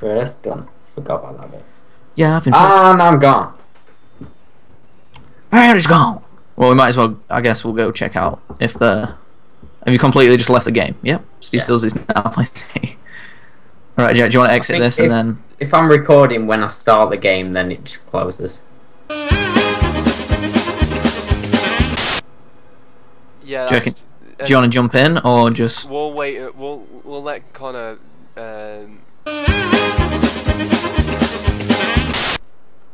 First done. Forgot about that bit. Yeah, I've been. And I'm gone. Where is gone? Well, we might as well. I guess we'll go check out if the. Have you completely just left the game? Yep. Steve Yeah. Stills is now playing. All right, Jack. Do you want to exit think this and then? If I'm recording when I start the game, then it just closes. Yeah, Do you reckon- that's, Do you want to jump in or just? We'll wait. uh, We'll we'll let Connor. Um,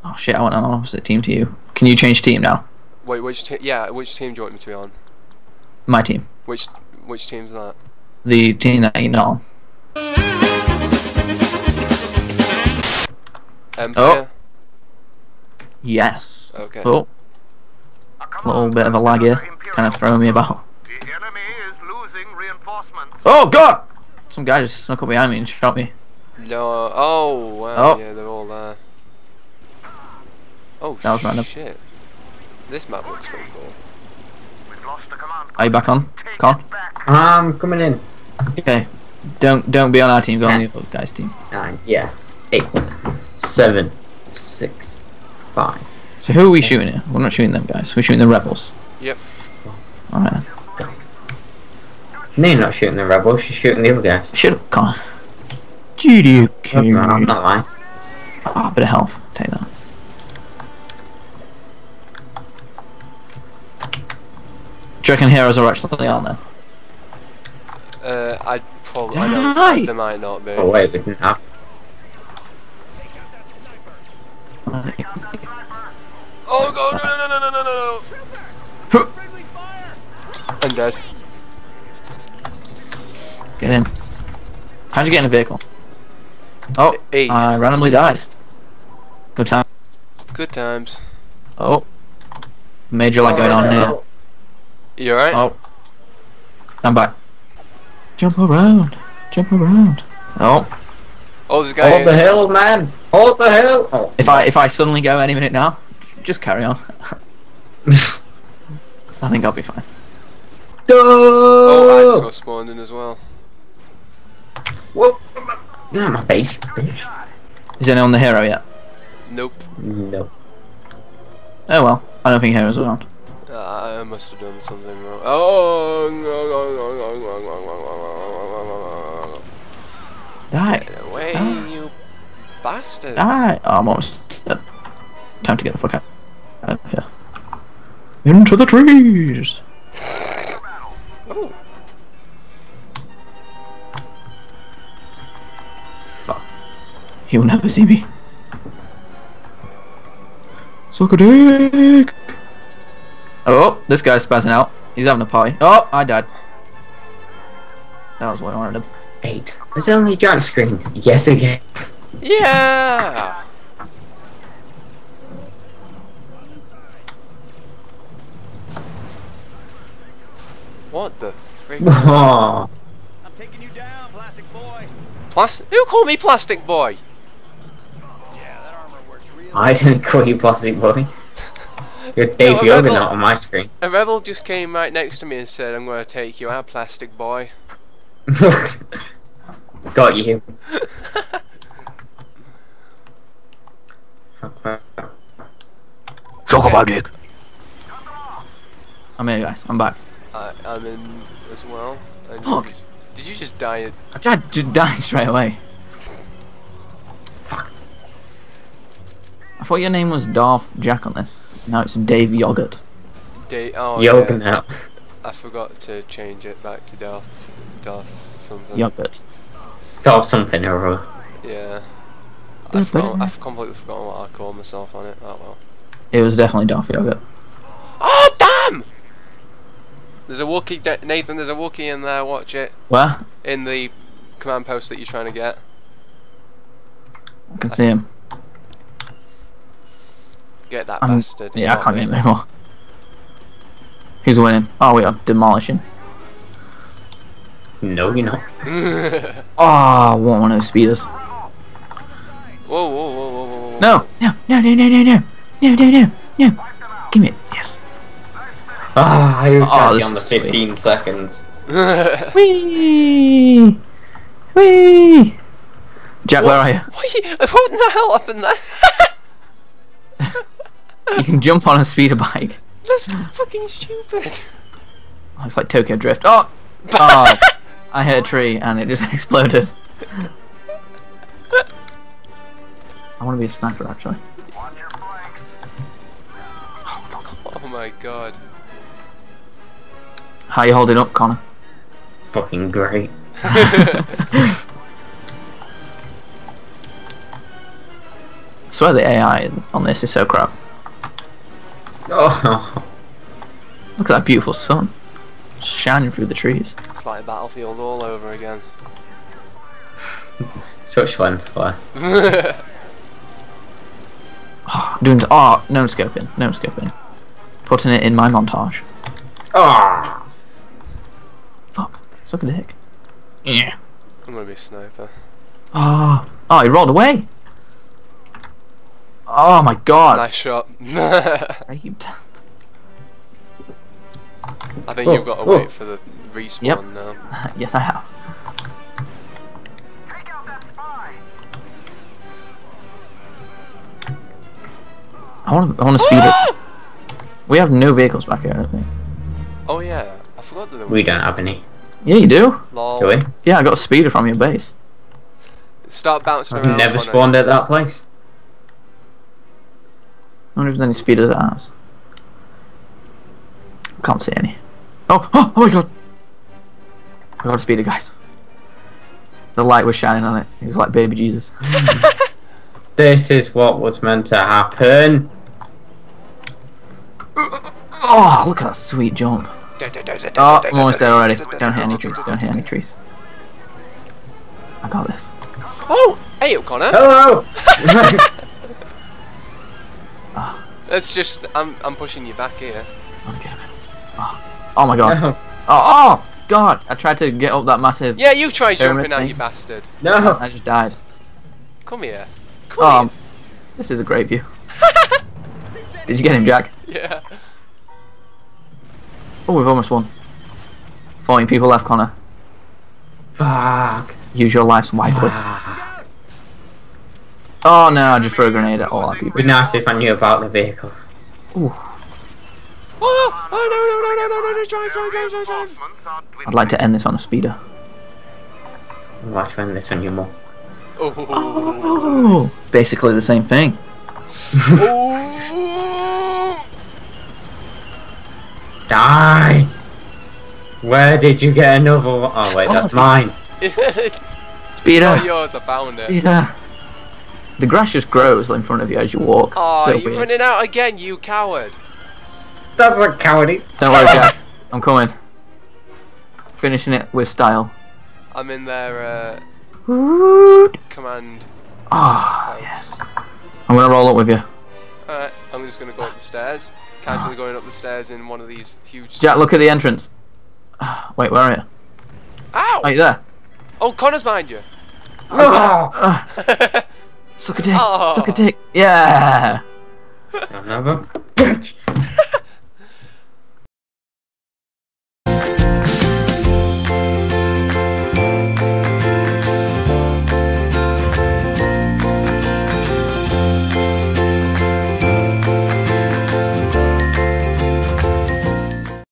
Oh shit! I went on opposite team to you. Can you change team now? wait, which team? Yeah, which team do you want me to be on? My team. Which which team's that? The team that you know. Empire. Oh. Yes. Okay. Oh, a little bit of a lag here. Kind of throwing me about. The enemy is losing reinforcements. Oh god! Some guy just snuck up behind me and shot me. No. Oh wow. Oh. Yeah, they're all there. Oh That was random. shit. This map looks pretty cool. We've lost the command. Are you back on? Take Con? I'm coming in. Okay. Don't don't be on our team. Go on the other guy's team. Nine. Yeah. Eight. Seven. Six. Five. So who are we shooting here? We're not shooting them guys. We're shooting the rebels. Yep. All right. No, you're not shooting the rebels. You're shooting the other guys. Shoot up, Connor. GDQ. No, I'm not lying. Ah, bit of health. Take that. Do you reckon heroes are actually on then? Uh, I probably. I don't. Die! There might not be. Oh wait, we didn't have. Oh god! No no no no no no no! I'm dead. Get in. How'd you get in a vehicle? Oh, Eight. I randomly died. Good time. Good times. Oh. Major light going on here. You alright? Oh. I'm back. Jump around. Jump around. Oh. Oh, this guy. Hold the hill, man. Hold the hill. Oh. If I if I suddenly go any minute now, just carry on. I think I'll be fine. Oh, I just Go. got spawned in as well. Whoa. No, my face. Is anyone the hero yet? Nope. No. Oh well. I don't think heroes are on. Uh, I must have done something wrong. Oh no no no no no no no no no! Die. Get away, Ah. you bastards! Die. Oh, I'm almost dead. Time to get the fuck out. Out of here. Into the trees. He will never see me. Suck a dick. Oh, this guy's spazzing out. He's having a party. Oh, I died. That was what I wanted him. Eight. There's only Jack screen. Yes again. yeah! What the frick? Oh. I'm taking you down, plastic boy. Plastic? Who called me plastic boy? Yeah, that armor works real. I didn't call you plastic boy. You're Dave No, I Yoder rebel. not on my screen. A rebel just came right next to me and said, "I'm going to take you out, plastic boy." Got you. Suck a dick. I'm here, guys. I'm back. I, I'm in as well. Fuck. Did you just die? I died, just died straight away. I thought your name was Darth Jack on this. Now it's Dave Yogurt. Day? Oh Yoga yeah. now. I forgot to change it back to Darth. Darth something. Yogurt. Thought of something or other. Yeah. I forgot, I've completely forgotten what I called myself on it. Oh well. It was definitely Darth Yogurt. Oh damn! There's a Wookiee, de- Nathan. There's a Wookiee in there. Watch it Where? in the command post that you're trying to get. I can see him. Get that I'm- bastard. yeah, I can't me. get him anymore. Who's winning? Oh, we are demolishing. No, you're not. Oh, I want one of those speeders. whoa, whoa, whoa, whoa, whoa, whoa. No, no, no, no, no, no, no, no, no, no, no. Give me it. Yes. Ah, I was Oh, this on the is sweet. 15 seconds. Whee! Whee! Jack, where are you? What, you- what the hell happened there? You can jump on a speeder bike. That's fucking stupid. Oh, it's like Tokyo Drift. Oh! Oh! I hit a tree and it just exploded. I want to be a sniper actually. Watch. Oh my god. How you holding up, Connor? Fucking great. I swear the AI on this is so crap. Oh, Look at that beautiful sun. Shining through the trees. It's like Battlefield all over again. such lens flare. Oh, doing oh, no scoping, no scoping. Putting it in my montage. Oh, Fuck. Suck a dick. Yeah. I'm gonna be a sniper. Oh, oh, he rolled away. Oh my god. Nice shot. I think Oh, you've got to oh. wait for the respawn Yep. now. yes, I have. Take out that spy. I want to. I want to speed it. We have no vehicles back here. I don't think. Oh yeah, I forgot that there we were. don't have any, Yeah, you do. Lol. do we? Yeah, I got a speeder from your base. Start bouncing I've around. never spawned at that place. I wonder if there's any speeders at ours. Can't see any. Oh, oh, oh my god! I got a speeder, guys. The light was shining on it. It was like baby Jesus. This is what was meant to happen. Oh, look at that sweet jump. Oh, I'm almost there already. Don't hit any trees. Don't hit any trees. I got this. Oh, hey O'Connor. Hello. It's just I'm I'm pushing you back here. Okay. Oh, oh my god. no, Oh, oh, god! I tried to get up that massive. Yeah, you tried Pyramid jumping out, you bastard. no. I just died. Come here. Come Um, this is a great view. Did you get him, Jack? Yeah. Oh, we've almost won. 14 people left, Connor. Fuck. Use your lives wisely. Ah. Oh no, I just threw a grenade at all our people. It'd be nice if I knew about the vehicles. Ooh, Oh, oh no no no no no no no! Drive drive drive drive drive. Reinforcements are dwindling. I'd like to end this on a speeder. I'd like to end this on you more. Oh. Oh, basically the same thing. oh. Die. Where did you get another one? Oh wait, that's mine. Speeder, oh, yours! I found it. speeder. The grass just grows in front of you as you walk. Oh, so you're weird. running out again, you coward. That's a cowardly. Don't worry, Jack. I'm coming. Finishing it with style. I'm in their uh, command. Ah, yes. I'm gonna roll up with you. Alright, I'm just gonna go up the stairs. Casually going up the stairs in one of these huge. Jack, look at the entrance. Ah, Wait, where are you? Ow! Are you there? Oh, Connor's behind you. Oh, Ah, suck a dick. Oh. Suck a dick. Yeah. son of a bitch.